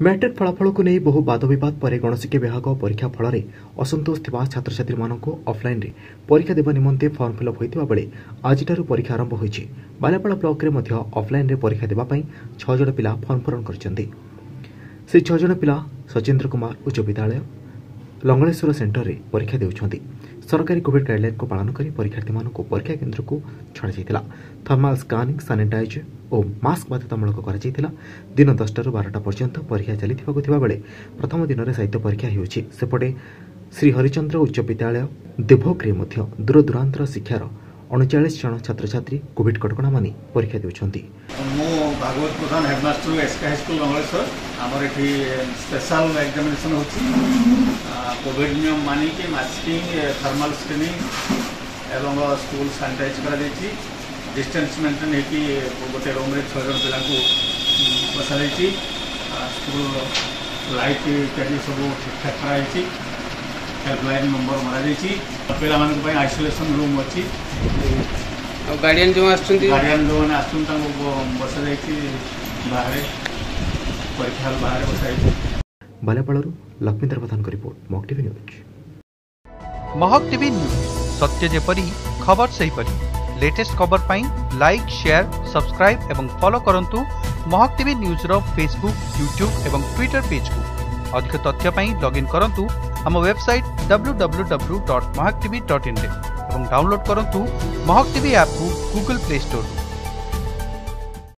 matric ଫଳାଫଳକୁ ନେଇ ବହୁ ବାଦବିବାଦ ପରେ ଗଣଶିକ୍ଷା ବିଭାଗ ପରୀକ୍ଷା ଫଳରେ ଅସନ୍ତୋଷ ଥିବା ଛାତ୍ରଛାତ୍ରୀମାନଙ୍କୁ ଅଫ୍ଲାଇନ୍ରେ ପରୀକ୍ଷା ଦେବା ନିମନ୍ତେ ଫର୍ମ ଫିଲ୍ଅପ୍ ହୋଇଥିବା ବେଳେ ଆଜିଠାରୁ ପରୀକ୍ଷା ଆରମ୍ଭ ହୋଇଛି ବାଲାପାଳ ବ୍ଲକରେ ମଧ୍ୟ ଅଫ୍ଲାଇନ୍ରେ ପରୀକ୍ଷା ଦେବା ପାଇଁ ଛଅ ଜଣ ପିଲା ଫର୍ମ ପୂରଣ କରିଛନ୍ତି ସେହି ଛଅ ଜଣ ପିଲା ସଚେନ୍ଦ୍ର କୁମାର ଉଚ୍ଚ ବିଦ୍ୟାଳୟ ଲଙ୍ଗଳେଶ୍ୱର ସେଣ୍ଟରରେ ପରୀକ୍ଷା ଦେଉଛନ୍ତି ସରକାରୀ କୋଭିଡ୍ ଗାଇଡ୍ଲାଇନ୍କୁ ପାଳନ କରି ପରୀକ୍ଷାର୍ଥୀମାନଙ୍କୁ ପରୀକ୍ଷା କେନ୍ଦ୍ରକୁ ଛଡ଼ାଯାଇଥିଲା ଥର୍ମାଲ୍ ସ୍କାନିଂ ସାନିଟାଇଜର ଓ ମାସ୍କ ବାଧ୍ୟତାମୂଳକ କରାଯାଇଥିଲା ଦିନ ଦଶଟାରୁ ବାରଟା ପର୍ଯ୍ୟନ୍ତ ପରୀକ୍ଷା ଚାଲିଥିବାକୁ ଥିବାବେଳେ ପ୍ରଥମ ଦିନରେ ସାହିତ୍ୟ ପରୀକ୍ଷା ହେଉଛି ସେପଟେ ଶ୍ରୀ ହରିଚନ୍ଦ୍ର ଉଚ୍ଚ ବିଦ୍ୟାଳୟ ଦେଭୋଗ୍ରେ ମଧ୍ୟ ଦୂରଦୂରାନ୍ତର ଶିକ୍ଷାର ଅଣଚାଳିଶ ଜଣ ଛାତ୍ରଛାତ୍ରୀ କୋଭିଡ୍ କଟକଣା ମାନି ପରୀକ୍ଷା ଦେଉଛନ୍ତି ମୁଁ Bhagabat Pradhan headmaster SK high school Angaleswar ଆମର ଏଠି ସ୍ପେଶାଲ ଏକ୍ଜାମିନେସନ ହେଉଛି କୋଭିଡ ନିୟମ ମାନିକି ମାସ୍କିଂ ଥର୍ମାଲ ସ୍କ୍ରିନିଂ ଏବଂ ସ୍କୁଲ ସାନିଟାଇଜ କରାଯାଇଛି ଡିଷ୍ଟାନ୍ସ ମେଣ୍ଟେନ୍ ହେଇକି ଗୋଟେ ରୁମ୍ରେ ଛଅ ଜଣ ପିଲାଙ୍କୁ ବସାଯାଇଛି ସ୍କୁଲ୍ ଲାଇଟ୍ ଇତ୍ୟାଦି ସବୁ ଠିକ୍ଠାକ୍ କରାଯାଇଛି ହେଲ୍ପଲାଇନ୍ ନମ୍ବର ମରାଯାଇଛି ପିଲାମାନଙ୍କ ପାଇଁ ଆଇସୋଲେସନ୍ ରୁମ୍ ଅଛି ଆଉ ଗାର୍ଡ଼ିଆନ୍ ଯେଉଁ ଆସୁଛନ୍ତି ଗାର୍ଡ଼ିଆନ୍ ଯେଉଁମାନେ ଆସୁଛନ୍ତି ତାଙ୍କୁ ବସାଯାଇଛି ବାହାରେ ପରୀକ୍ଷା ହଲ୍ ବାହାରେ ବସାଯାଇଛି ବାଲାପାଳରୁ ଲକ୍ଷ୍ମୀଧର ପ୍ରଧାନଙ୍କ report Mahak TV news Mahak TV news ସତ୍ୟ ଯେପରି ଖବର ସେହିପରି লেটেস্ট খবর পাই লাইক শেয়ার সবসক্রাইব এবং ফলো করন্তু মহক টিভি নিউজর ফেসবুক ইউট্ୟୁব এবং ଟ୍ୱିଟର ପେଜକୁ ଅଧିକ ତଥ୍ୟ ପାଇଁ ଲଗ୍ଇନ୍ କରନ୍ତୁ ଆମ website W W W dot Mahak TV dot ଇନ୍ରେ ଏବଂ ଡାଉନଲୋଡ୍ କରନ୍ତୁ ମହକ୍ ଟିଭି ଆପ୍କୁ ଗୁଗଲ୍ ପ୍ଲେ ଷ୍ଟୋରରୁ